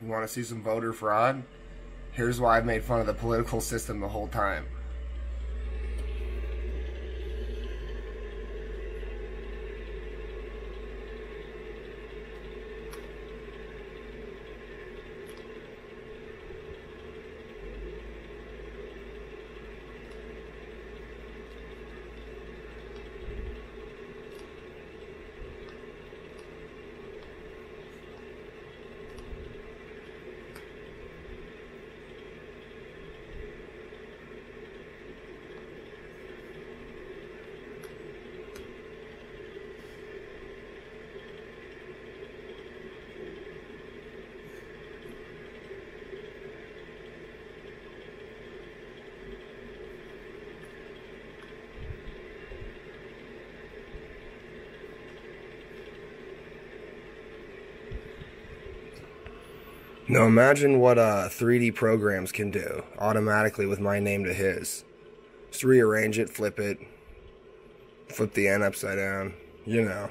You want to see some voter fraud? Here's why I've made fun of the political system the whole time. Now imagine what uh, 3D programs can do automatically with my name to his. Just rearrange it, flip it, flip the N upside down, you know.